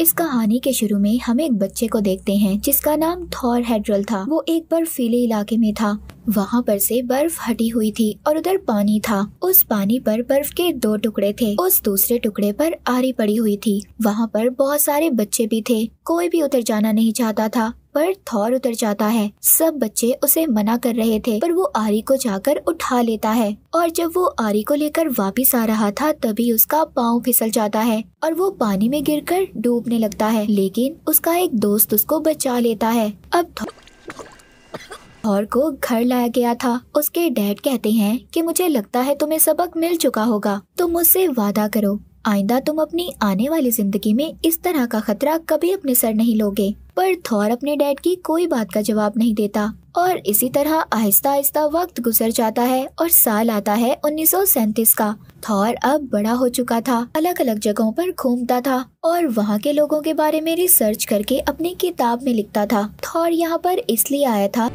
इस कहानी के शुरू में हम एक बच्चे को देखते हैं, जिसका नाम थॉर हेड्रल था। वो एक बर्फीले इलाके में था। वहाँ पर से बर्फ़ हटी हुई थी और उधर पानी था। उस पानी पर बर्फ़ के दो टुकड़े थे। उस दूसरे टुकड़े पर आरी पड़ी हुई थी। वहाँ पर बहुत सारे बच्चे भी थे। कोई भी उधर जाना नहीं चाहता था। पर थौर उतर जाता है। सब बच्चे उसे मना कर रहे थे, पर वो आरी को जाकर उठा लेता है। और जब वो आरी को लेकर वापिस आ रहा था, तभी उसका पाँव फिसल जाता है और वो पानी में गिरकर डूबने लगता है। लेकिन उसका एक दोस्त उसको बचा लेता है। अब थौर को घर लाया गया था। उसके डैड कहते हैं कि मुझे लगता है तुम्हें सबक मिल चुका होगा। तुम मुझसे वादा करो। आइंदा तुम अपनी आने वाली ज़िंदगी में इस तरह का खतरा कभी अपने सर नहीं लोगे। पर थौर अपने डैड की कोई बात का जवाब नहीं देता। और इसी तरह आहिस्ता आहिस्ता वक्त गुजर जाता है और साल आता है उन्नीस का। थौर अब बड़ा हो चुका था अलग अलग जगहों पर घूमता था और वहाँ के लोगों के बारे में रिसर्च करके अपनी किताब में लिखता था। थौर यहाँ पर इसलिए आया था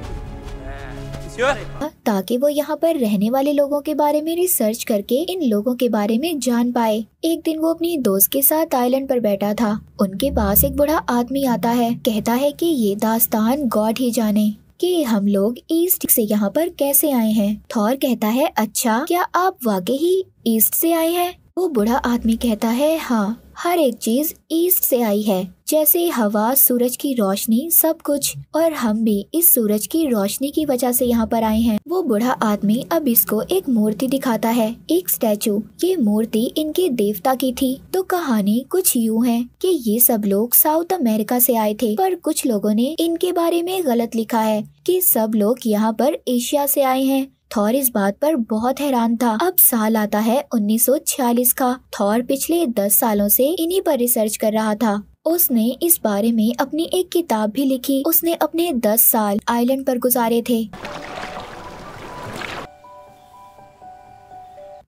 ताकि वो यहाँ पर रहने वाले लोगों के बारे में रिसर्च करके इन लोगों के बारे में जान पाए। एक दिन वो अपनी दोस्त के साथ आइलैंड पर बैठा था। उनके पास एक बड़ा आदमी आता है। कहता है कि ये दास्तान गॉड ही जाने कि हम लोग ईस्ट से यहाँ पर कैसे आए हैं। थॉर कहता है अच्छा क्या आप वाकई ही ईस्ट से आए हैं? वो बूढ़ा आदमी कहता है हाँ। हर एक चीज़ ईस्ट से आई है। जैसे हवा, सूरज की रोशनी, सब कुछ, और हम भी इस सूरज की रोशनी की वजह से यहाँ पर आए हैं। वो बूढ़ा आदमी अब इसको एक मूर्ति दिखाता है। एक स्टैचू। ये मूर्ति इनके देवता की थी। तो कहानी कुछ यूँ है कि ये सब लोग साउथ अमेरिका से आए थे। पर कुछ लोगों ने इनके बारे में गलत लिखा है कि सब लोग यहाँ पर एशिया से आए हैं। थॉर इस बात पर बहुत हैरान था। अब साल आता है 1946 का। थॉर पिछले 10 सालों से इन्हीं पर रिसर्च कर रहा था। उसने इस बारे में अपनी एक किताब भी लिखी। उसने अपने 10 साल आइलैंड पर गुजारे थे।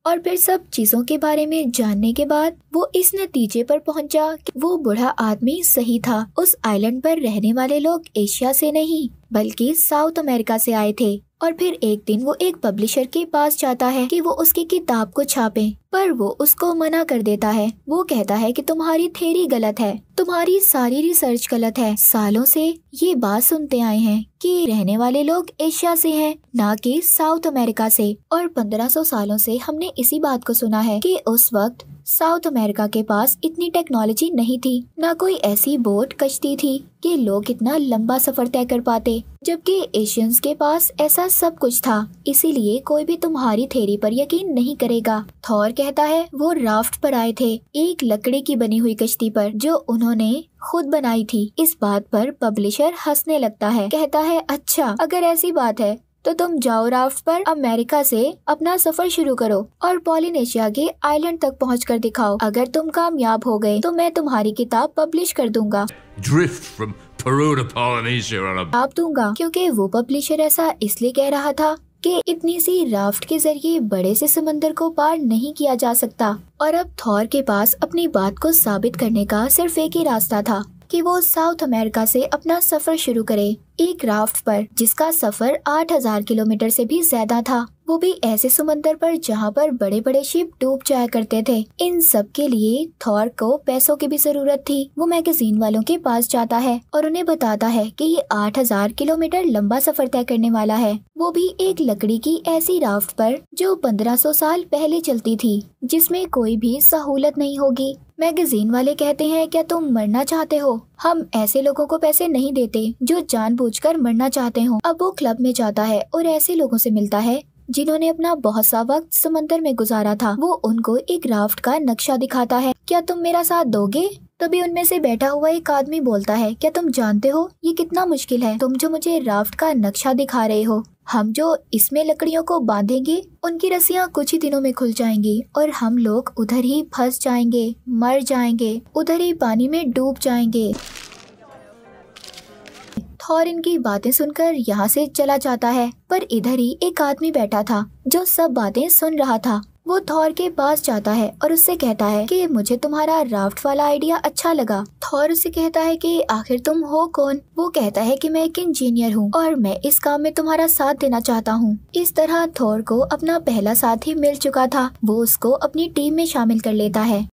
और फिर सब चीज़ों के बारे में जानने के बाद वो इस नतीजे पर पहुँचा कि वो बूढ़ा आदमी सही था। उस आइलैंड पर रहने वाले लोग एशिया से नहीं। बल्कि साउथ अमेरिका से आए थे। और फिर एक दिन वो एक पब्लिशर के पास जाता है कि वो उसकी किताब को छापे, पर वो उसको मना कर देता है। वो कहता है कि तुम्हारी थेरी गलत है, तुम्हारी सारी रिसर्च गलत है। सालों से ये बात सुनते आए हैं कि रहने वाले लोग एशिया से हैं, ना कि साउथ अमेरिका से। और 1500 सालों से हमने इसी बात को सुना है कि उस वक्त साउथ अमेरिका के पास इतनी टेक्नोलॉजी नहीं थी, न कोई ऐसी बोट कश्ती थी कि लोग इतना लंबा सफ़र तय कर पाते, जबकि एशियंस के पास ऐसा सब कुछ था। इसीलिए कोई भी तुम्हारी थेरी पर यकीन नहीं करेगा। थॉर कहता है, वो राफ्ट पर आए थे, एक लकड़ी की बनी हुई कश्ती पर, जो उन्होंने खुद बनाई थी। इस बात पर पब्लिशर हंसने लगता है, कहता है अच्छा अगर ऐसी बात है तो तुम जाओ राफ्ट पर अमेरिका से अपना सफ़र शुरू करो और पॉलिनेशिया के आइलैंड तक पहुँच कर दिखाओ। अगर तुम कामयाब हो गए तो मैं तुम्हारी किताब पब्लिश कर दूँगा। आप दूँगा क्योंकि वो पब्लिशर ऐसा इसलिए कह रहा था कि इतनी सी राफ्ट के ज़रिए बड़े से समंदर को पार नहीं किया जा सकता। और अब थॉर के पास अपनी बात को साबित करने का सिर्फ़ एक ही रास्ता था। कि वो साउथ अमेरिका से अपना सफ़र शुरू करे। एक राफ्ट पर, जिसका सफ़र 8000 किलोमीटर से भी ज़्यादा था, वो भी ऐसे समंदर पर जहाँ पर बड़े बड़े शिप डूब जाया करते थे। इन सब के लिए थॉर को पैसों की भी ज़रूरत थी। वो मैगजीन वालों के पास जाता है और उन्हें बताता है कि ये 8000 किलोमीटर लंबा सफ़र तय करने वाला है। वो भी एक लकड़ी की ऐसी राफ्ट पर, जो 1500 साल पहले चलती थी, जिसमें कोई भी सहूलत नहीं होगी। मैगजीन वाले कहते हैं, क्या तुम मरना चाहते हो? हम ऐसे लोगों को पैसे नहीं देते जो जानबूझकर मरना चाहते हो। अब वो क्लब में जाता है और ऐसे लोगों से मिलता है जिन्होंने अपना बहुत सा वक्त समंदर में गुजारा था। वो उनको एक राफ्ट का नक्शा दिखाता है। क्या तुम मेरा साथ दोगे? तभी उनमें से बैठा हुआ एक आदमी बोलता है, क्या तुम जानते हो ये कितना मुश्किल है? तुम जो मुझे राफ्ट का नक्शा दिखा रहे हो हम जो इसमें लकड़ियों को बांधेंगे, उनकी रस्सियाँ कुछ ही दिनों में खुल जाएँगी और हम लोग उधर ही फंस जाएँगे, मर जाएँगे, उधर ही पानी में डूब जाएँगे। थॉर इनकी बातें सुनकर यहाँ से चला जाता है, पर इधर ही एक आदमी बैठा था, जो सब बातें सुन रहा था। वो थॉर के पास जाता है और उससे कहता है कि मुझे तुम्हारा राफ्ट वाला आइडिया अच्छा लगा। थॉर उसे कहता है कि आखिर तुम हो कौन? वो कहता है कि मैं एक इंजीनियर हूँ और मैं इस काम में तुम्हारा साथ देना चाहता हूँ। इस तरह थौर को अपना पहला साथी मिल चुका था। वो उसको अपनी टीम में शामिल कर लेता है।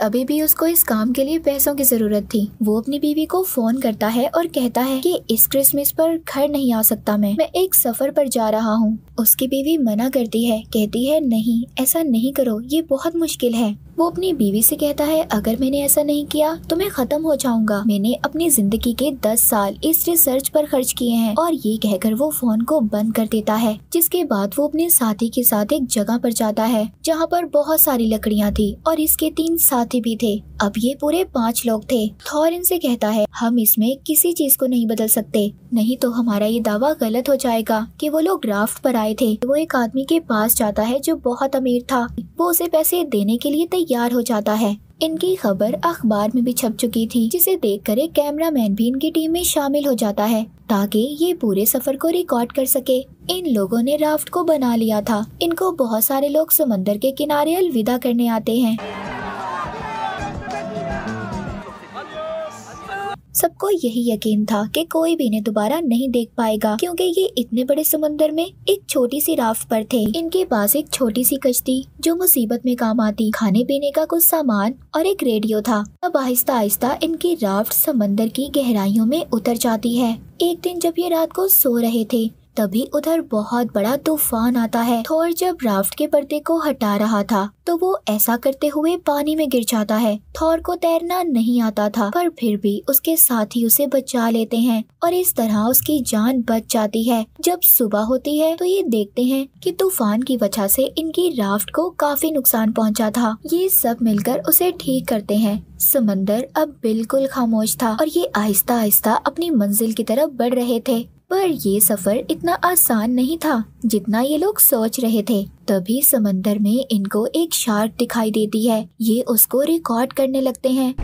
अभी भी उसको इस काम के लिए पैसों की ज़रूरत थी। वो अपनी बीवी को फ़ोन करता है और कहता है कि इस क्रिसमस पर घर नहीं आ सकता मैं। मैं एक सफ़र पर जा रहा हूँ। उसकी बीवी मना करती है, कहती है, नहीं, ऐसा नहीं करो, ये बहुत मुश्किल है। वो अपनी बीवी से कहता है, अगर मैंने ऐसा नहीं किया तो मैं खत्म हो जाऊँगा। मैंने अपनी ज़िंदगी के दस साल इस रिसर्च पर खर्च किए हैं। और ये कहकर वो फ़ोन को बंद कर देता है, जिसके बाद वो अपने साथी के साथ एक जगह पर जाता है, जहाँ पर बहुत सारी लकड़ियाँ थी और इसके तीन साथी भी थे। अब ये पूरे पाँच लोग थे। थॉर इनसे कहता है, हम इसमें किसी चीज़ को नहीं बदल सकते। नहीं तो हमारा ये दावा गलत हो जाएगा कि वो लोग ड्राफ्ट पर आए थे। वो एक आदमी के पास जाता है जो बहुत अमीर था। वो उसे पैसे देने के लिए तैयार हो जाता है। इनकी खबर अखबार में भी छप चुकी थी, जिसे देखकर एक कैमरामैन भी इनकी टीम में शामिल हो जाता है, ताकि ये पूरे सफ़र को रिकॉर्ड कर सके। इन लोगों ने राफ्ट को बना लिया था। इनको बहुत सारे लोग समंदर के किनारे अलविदा करने आते हैं। सबको यही यकीन था कि कोई भी इन्हें दोबारा नहीं देख पाएगा, क्योंकि ये इतने बड़े समुन्द्र में एक छोटी सी राफ्ट पर थे। इनके पास एक छोटी सी कश्ती, जो मुसीबत में काम आती। खाने पीने का कुछ सामान और एक रेडियो था। अब आहिस्ता आहिस्ता इनकी राफ्ट समंदर की गहराइयों में उतर जाती है। एक दिन जब ये रात को सो रहे थे तभी उधर बहुत बड़ा तूफ़ान आता है। थोर जब राफ्ट के पर्दे को हटा रहा था तो वो ऐसा करते हुए पानी में गिर जाता है। थोर को तैरना नहीं आता था, पर फिर भी उसके साथी उसे बचा लेते हैं और इस तरह उसकी जान बच जाती है। जब सुबह होती है तो ये देखते हैं कि तूफ़ान की वजह से इनकी राफ्ट को काफ़ी नुकसान पहुँचा था। ये सब मिलकर उसे ठीक करते हैं। समंदर अब बिल्कुल खामोश था और ये आहिस्ता आहिस्ता अपनी मंजिल की तरफ़ बढ़ रहे थे। पर ये सफ़र इतना आसान नहीं था जितना ये लोग सोच रहे थे। तभी समंदर में इनको एक शार्क दिखाई देती है। ये उसको रिकॉर्ड करने लगते हैं।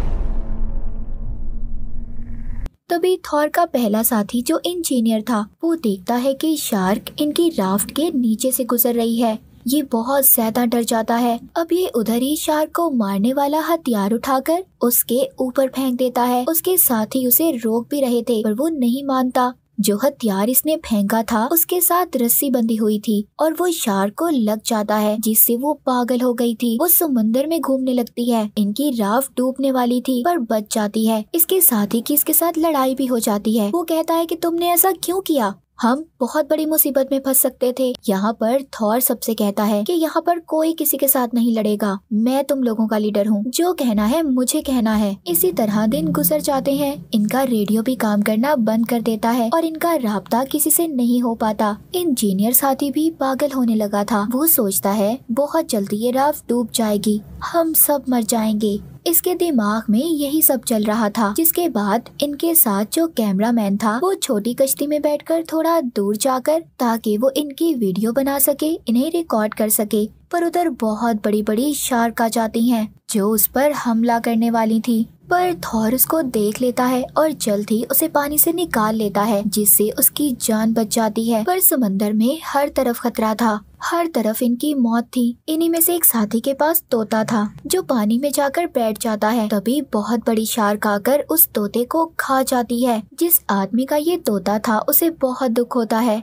तभी थॉर का पहला साथी जो इंजीनियर था, वो देखता है कि शार्क इनकी राफ्ट के नीचे से गुजर रही है। ये बहुत ज़्यादा डर जाता है। अब ये उधर ही शार्क को मारने वाला हथियार उठाकर उसके ऊपर फेंक देता है। उसके साथ ही उसे रोक भी रहे थे, पर वो नहीं मानता। जो हथियार इसने फेंका था, उसके साथ रस्सी बंधी हुई थी और वो शार्क को लग जाता है, जिससे वो पागल हो गई थी। वो समुन्दर में घूमने लगती है। इनकी राफ डूबने वाली थी, पर बच जाती है। इसके साथ ही की इसके साथ लड़ाई भी हो जाती है। वो कहता है कि तुमने ऐसा क्यों किया? हम बहुत बड़ी मुसीबत में फंस सकते थे। यहाँ पर थॉर सबसे कहता है कि यहाँ पर कोई किसी के साथ नहीं लड़ेगा। मैं तुम लोगों का लीडर हूँ। जो कहना है, मुझे कहना है। इसी तरह दिन गुजर जाते हैं। इनका रेडियो भी काम करना बंद कर देता है और इनका रहा किसी से नहीं हो पाता। इंजीनियर साथी भी पागल होने लगा था। वो सोचता है, बहुत जल्दी ये राफ डूब जाएगी। हम सब मर जाएँगे। इसके दिमाग में यही सब चल रहा था, जिसके बाद इनके साथ जो कैमरामैन था, वो छोटी कश्ती में बैठकर थोड़ा दूर जाकर, ताकि वो इनकी वीडियो बना सके, इन्हें रिकॉर्ड कर सके। पर उधर बहुत बड़ी बड़ी शार्क आ जाती हैं, जो उस पर हमला करने वाली थी। पर थॉर उसको देख लेता है और जल्द ही उसे पानी से निकाल लेता है, जिससे उसकी जान बच जाती है। पर समंदर में हर तरफ़ खतरा था। हर तरफ़ इनकी मौत थी। इन्हीं में से एक साथी के पास तोता था, जो पानी में जाकर बैठ जाता है। तभी बहुत बड़ी शार्क आकर उस तोते को खा जाती है, जिस आदमी का ये तोता था, उसे बहुत दुख होता है।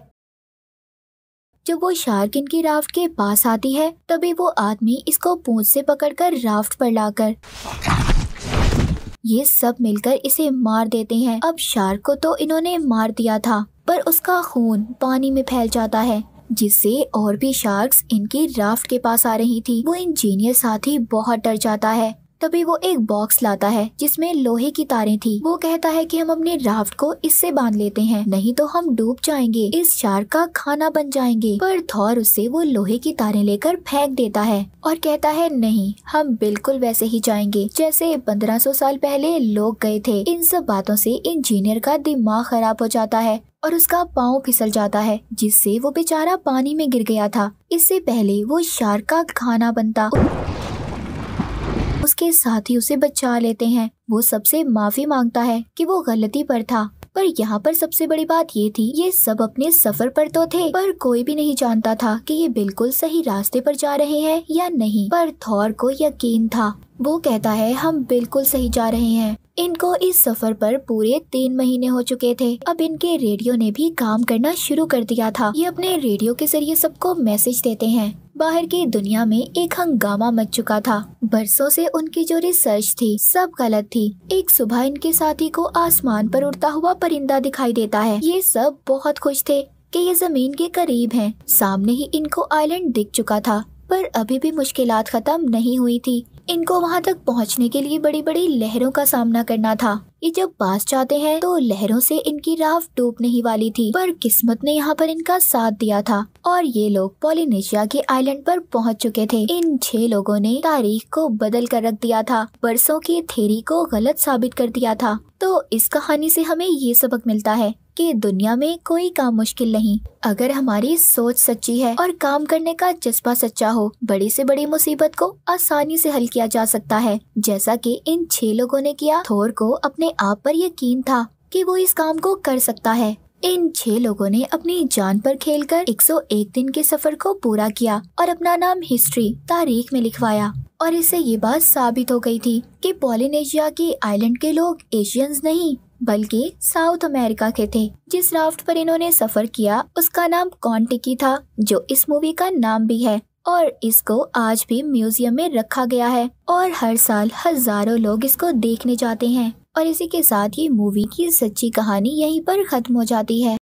जब वो शार्क इनकी राफ्ट के पास आती है, तभी वो आदमी इसको पूंछ से पकड़कर राफ्ट पर लाकर ये सब मिलकर इसे मार देते हैं। अब शार्क को तो इन्होंने मार दिया था, पर उसका खून पानी में फैल जाता है, जिससे और भी शार्क्स इनकी राफ्ट के पास आ रही थी। वो इंजीनियर साथी बहुत डर जाता है। तभी वो एक बॉक्स लाता है, जिसमें लोहे की तारें थी। वो कहता है कि हम अपने राफ्ट को इससे बाँध लेते हैं, नहीं तो हम डूब जाएँगे, इस शार्क का खाना बन जाएँगे। पर थौर उससे वो लोहे की तारें लेकर फेंक देता है और कहता है, नहीं, हम बिल्कुल वैसे ही जाएँगे। जैसे पंद्रह सौ साल पहले लोग गए थे, इन सब बातों से इंजीनियर का दिमाग खराब हो जाता है और उसका पाँव फिसल जाता है, जिससे वो बेचारा पानी में गिर गया था। इससे पहले वो शार्क का खाना बनता। उसके साथ उसे बचा लेते हैं। वो सबसे माफ़ी माँगता है कि वो गलती पर था। पर यहाँ पर सबसे बड़ी बात ये थी, ये सब अपने सफ़र पर तो थे, पर कोई भी नहीं जानता था कि ये बिल्कुल सही रास्ते पर जा रहे हैं या नहीं। पर थौर को यकीन था। वो कहता है, हम बिल्कुल सही जा रहे हैं। इनको इस सफ़र पर पूरे तीन महीने हो चुके थे। अब इनके रेडियो ने भी काम करना शुरू कर दिया था। ये अपने रेडियो के ज़रिए सबको मैसेज देते हैं। बाहर की दुनिया में एक हंगामा मच चुका था। बरसों से उनकी जो रिसर्च थी, सब गलत थी। एक सुबह इनके साथी को आसमान पर उड़ता हुआ परिंदा दिखाई देता है। ये सब बहुत खुश थे कि ये ज़मीन के करीब हैं। सामने ही इनको आइलैंड दिख चुका था, पर अभी भी मुश्किलात खत्म नहीं हुई थी। इनको वहाँ तक पहुँचने के लिए बड़ी बड़ी लहरों का सामना करना था। ये जब पास जाते हैं तो लहरों से इनकी राफ डूबने ही वाली थी, पर किस्मत ने यहाँ पर इनका साथ दिया था। और ये लोग पोलिनेशिया के आइलैंड पर पहुँच चुके थे। इन छह लोगों ने तारीख को बदल कर रख दिया था। बरसों की थेरी को गलत साबित कर दिया था। तो इस कहानी से हमें ये सबक मिलता है। कि दुनिया में कोई काम मुश्किल नहीं। अगर हमारी सोच सच्ची है और काम करने का जज्बा सच्चा हो, बड़ी से बड़ी मुसीबत को आसानी से हल किया जा सकता है। जैसा कि इन छह लोगों ने किया, थोर को अपने आप पर यकीन था कि वो इस काम को कर सकता है। इन छह लोगों ने अपनी जान पर खेलकर 101 दिन के सफ़र को पूरा किया और अपना नाम हिस्ट्री, तारीख में लिखवाया। और इससे ये बात साबित हो गई थी कि पोलिनेशिया के आइलैंड के लोग एशियंस नहीं बल्कि साउथ अमेरिका के थे। जिस राफ्ट पर इन्होंने सफ़र किया, उसका नाम कॉन्टिकी था, जो इस मूवी का नाम भी है। और इसको आज भी म्यूज़ियम में रखा गया है। और हर साल हज़ारों लोग इसको देखने जाते हैं। और इसी के साथ ये मूवी की सच्ची कहानी यहीं पर खत्म हो जाती है।